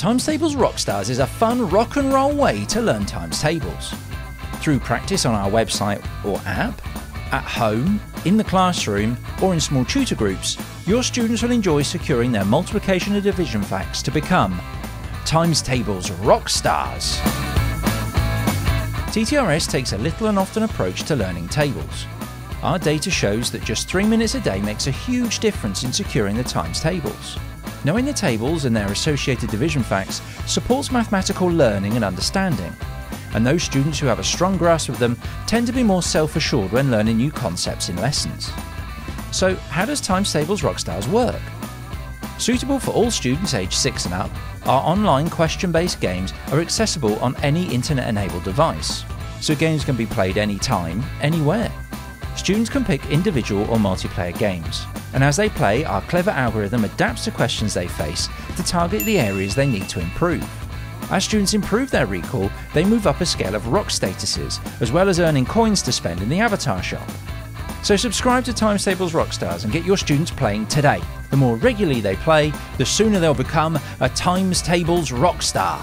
Times Tables Rockstars is a fun rock and roll way to learn times tables. Through practice on our website or app, at home, in the classroom, or in small tutor groups, your students will enjoy securing their multiplication and division facts to become Times Tables Rockstars. TTRS takes a little and often approach to learning tables. Our data shows that just three minutes a day makes a huge difference in securing the times tables. Knowing the tables and their associated division facts supports mathematical learning and understanding, and those students who have a strong grasp of them tend to be more self assured when learning new concepts in lessons. So, how does Times Tables Rockstars work? Suitable for all students aged 6 and up, our online question based games are accessible on any internet enabled device, so games can be played anytime, anywhere. Students can pick individual or multiplayer games, and as they play, our clever algorithm adapts to questions they face to target the areas they need to improve. As students improve their recall, they move up a scale of rock statuses, as well as earning coins to spend in the avatar shop. So subscribe to Times Tables Rockstars and get your students playing today. The more regularly they play, the sooner they'll become a Times Tables Rockstar.